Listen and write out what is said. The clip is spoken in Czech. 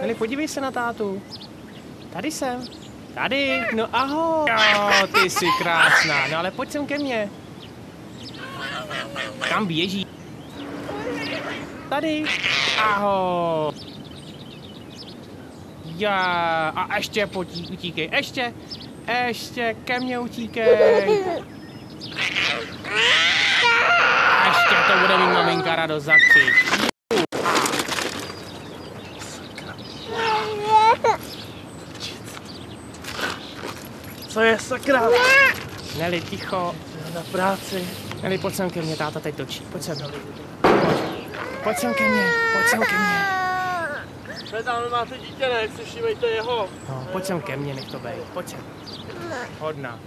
Neli, podívej se na tátu. Tady jsem. Tady, no ahoj. Jo, ty jsi krásná, no ale pojď sem ke mně. Kam běží? Tady. Ahoj. Já, a ještě potí, utíkej, ještě, ještě, ke mně utíkej. Ještě to bude mít maminka radost za křik. Co je sakra? Neli, ticho. Na práci. Neli, pojď sem ke mně, táta teď točí. Pojď sem. Pojď. Pojď sem ke mně, pojď sem ke mně. Vy tam máte dítě, ne? Všímejte jeho. No, pojď sem ke mně, nech to bejt. Pojď sem. Hodná.